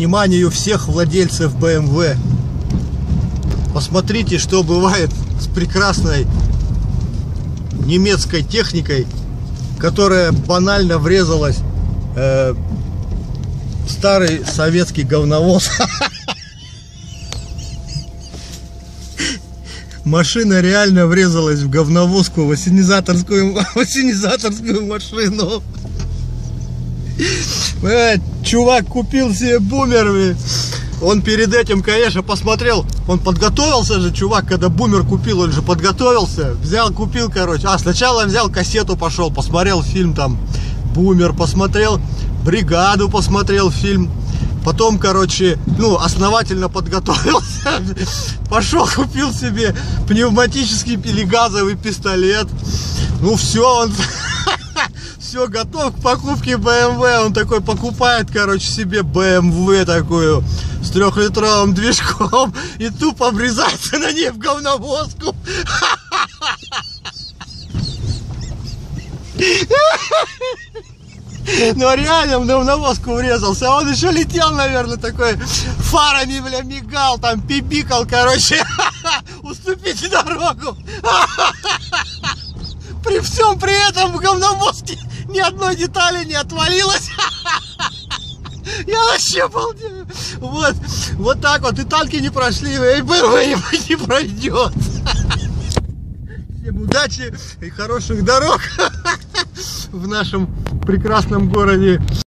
вниманию всех владельцев BMW. Посмотрите, что бывает с прекрасной немецкой техникой, которая банально врезалась э, старый советский говновоз. Машина реально врезалась в говновозку, в ассенизаторскую, в ассенизаторскую машину. Э, чувак купил себе бумер. блин. Он перед этим, конечно, посмотрел, он подготовился же, чувак, когда бумер купил, он же подготовился, взял, купил, короче. А, сначала взял кассету, пошел, посмотрел фильм там, бумер, посмотрел, бригаду посмотрел фильм. Потом, короче, ну, основательно подготовился. Пошел, купил себе пневматический или газовый пистолет. Ну, все, он все готов к покупке BMW. Он такой покупает, короче, себе BMW такую с трехлитровым движком и тупо обрезается на ней в говновозку. Ну реально в говновозку врезался. А он еще летел, наверное, такой фарами, бля, мигал, там пипикал, короче. Уступите дорогу. При всем при этом в говновозке ни одной детали не отвалилось. Я вообще балдею. Вот, вот так вот. И танки не прошли, и БМВ не, пройдет. Всем удачи и хороших дорог в нашем прекрасном городе.